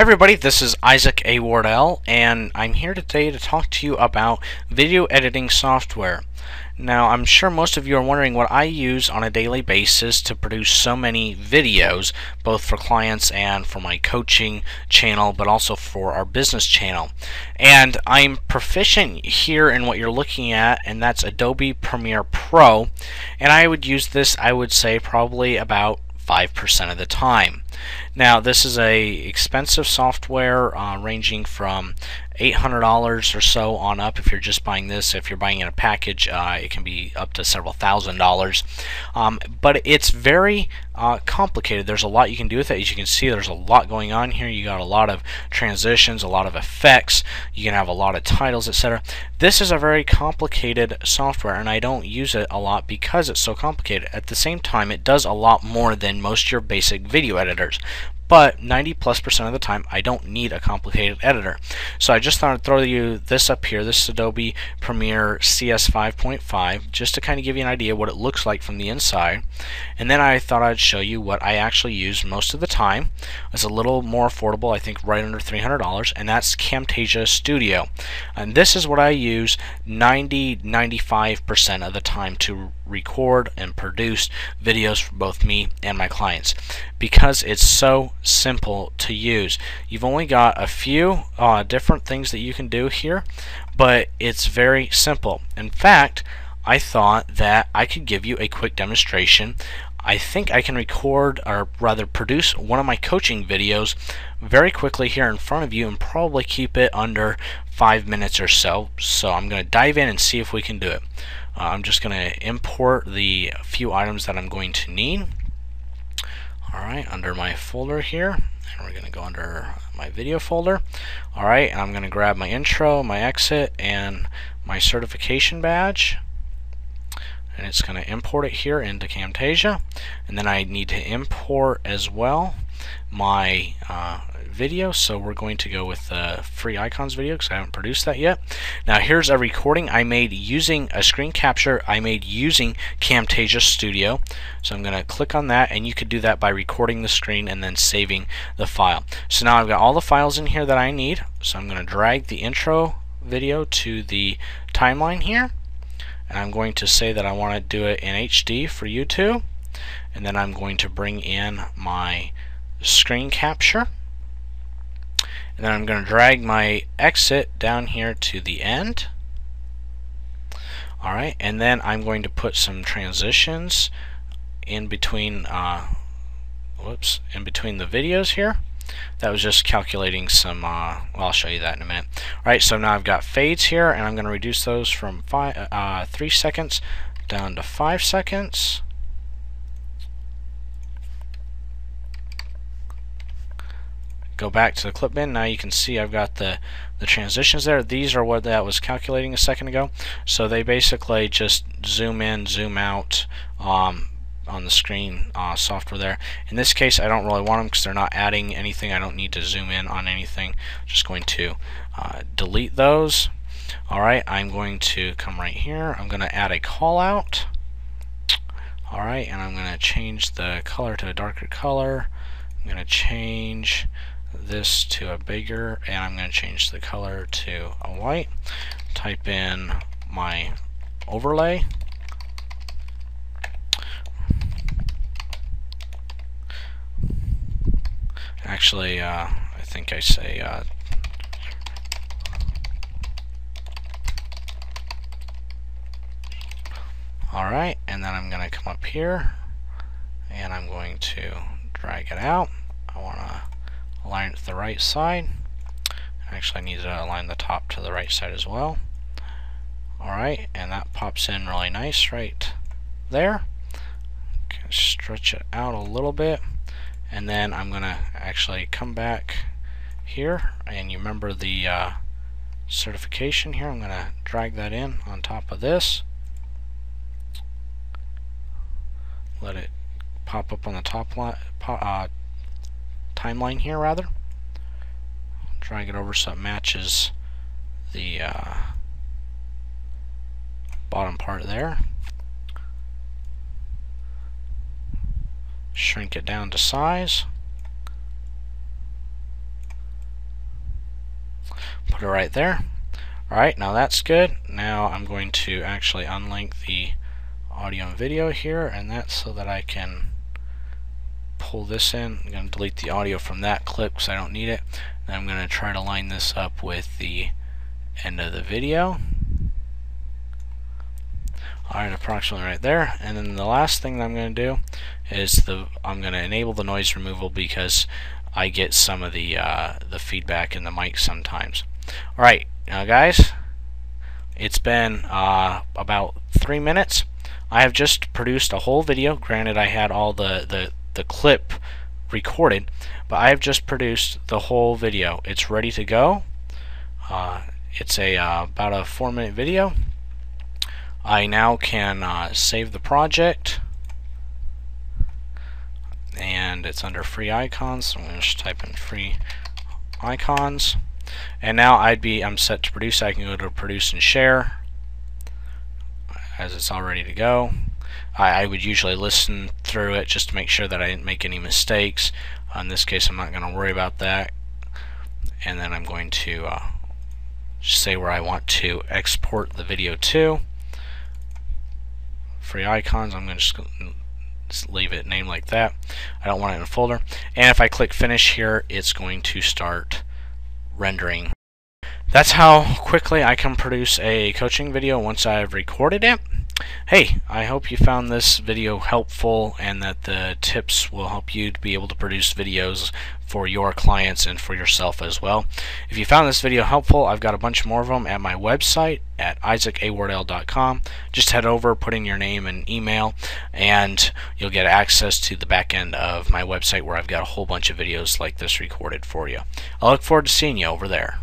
everybody, this is Isaac A. Wardell, and I'm here today to talk to you about video editing software. Now, I'm sure most of you are wondering what I use on a daily basis to produce so many videos, both for clients and for my coaching channel, but also for our business channel. And I'm proficient here in what you're looking at, and that's Adobe Premiere Pro. And I would use this, I would say, probably about 5% of the time. Now this is a expensive software uh, ranging from $800 or so on up if you're just buying this. If you're buying in a package, uh, it can be up to several thousand dollars. Um, but it's very uh, complicated. There's a lot you can do with it. As you can see, there's a lot going on here. You got a lot of transitions, a lot of effects. You can have a lot of titles, etc. This is a very complicated software, and I don't use it a lot because it's so complicated. At the same time, it does a lot more than most your basic video editors but 90 plus percent of the time I don't need a complicated editor. So I just thought I'd throw you this up here. This is Adobe Premiere CS 5.5 just to kind of give you an idea what it looks like from the inside. And then I thought I'd show you what I actually use most of the time. It's a little more affordable, I think right under $300, and that's Camtasia Studio. And this is what I use 90-95% of the time to record and produce videos for both me and my clients because it's so simple to use. You've only got a few uh, different things that you can do here, but it's very simple. In fact, I thought that I could give you a quick demonstration. I think I can record or rather produce one of my coaching videos very quickly here in front of you and probably keep it under five minutes or so. So I'm going to dive in and see if we can do it. Uh, I'm just going to import the few items that I'm going to need. Alright, under my folder here, and we're going to go under my video folder. Alright, I'm going to grab my intro, my exit, and my certification badge. And it's going to import it here into Camtasia. And then I need to import as well my uh, video so we're going to go with the free icons video because I haven't produced that yet. Now here's a recording I made using a screen capture I made using Camtasia Studio. So I'm gonna click on that and you could do that by recording the screen and then saving the file. So now I've got all the files in here that I need. So I'm gonna drag the intro video to the timeline here and I'm going to say that I want to do it in HD for YouTube and then I'm going to bring in my screen capture. And then I'm going to drag my exit down here to the end. Alright and then I'm going to put some transitions in between uh, whoops in between the videos here. That was just calculating some uh, well I'll show you that in a minute. Alright so now I've got fades here and I'm going to reduce those from five, uh, 3 seconds down to 5 seconds go back to the clip bin. Now you can see I've got the the transitions there. These are what that was calculating a second ago. So they basically just zoom in zoom out um, on the screen uh, software there. In this case I don't really want them because they're not adding anything. I don't need to zoom in on anything. I'm just going to uh, delete those. Alright I'm going to come right here. I'm going to add a call out alright and I'm going to change the color to a darker color. I'm going to change this to a bigger and I'm going to change the color to a white. Type in my overlay. Actually uh, I think I say uh, alright and then I'm going to come up here and I'm going to drag it out. I want to align it to the right side. Actually, I need to align the top to the right side as well. Alright, and that pops in really nice right there. stretch it out a little bit. And then I'm going to actually come back here. And you remember the uh, certification here. I'm going to drag that in on top of this. Let it pop up on the top uh, timeline here rather. Drag it over so it matches the uh, bottom part there. Shrink it down to size. Put it right there. Alright, now that's good. Now I'm going to actually unlink the audio and video here, and that's so that I can pull this in. I'm going to delete the audio from that clip because I don't need it. I'm going to try to line this up with the end of the video. Alright, approximately right there. And then the last thing that I'm going to do is the I'm going to enable the noise removal because I get some of the uh, the feedback in the mic sometimes. Alright, now guys, it's been uh, about three minutes. I have just produced a whole video. Granted, I had all the, the, the clip recorded, but I have just produced the whole video. It's ready to go. Uh, it's a uh, about a four minute video. I now can uh, save the project and it's under free icons so I'm going to just type in free icons and now I'd be I'm set to produce I can go to produce and share as it's all ready to go I, I would usually listen through it just to make sure that I didn't make any mistakes in this case I'm not going to worry about that and then I'm going to uh, say where I want to export the video to free icons I'm going to just just leave it named like that. I don't want it in a folder. And if I click finish here, it's going to start rendering. That's how quickly I can produce a coaching video once I've recorded it. Hey, I hope you found this video helpful and that the tips will help you to be able to produce videos for your clients and for yourself as well. If you found this video helpful, I've got a bunch more of them at my website at isaacawardell.com. Just head over, put in your name and email, and you'll get access to the back end of my website where I've got a whole bunch of videos like this recorded for you. I look forward to seeing you over there.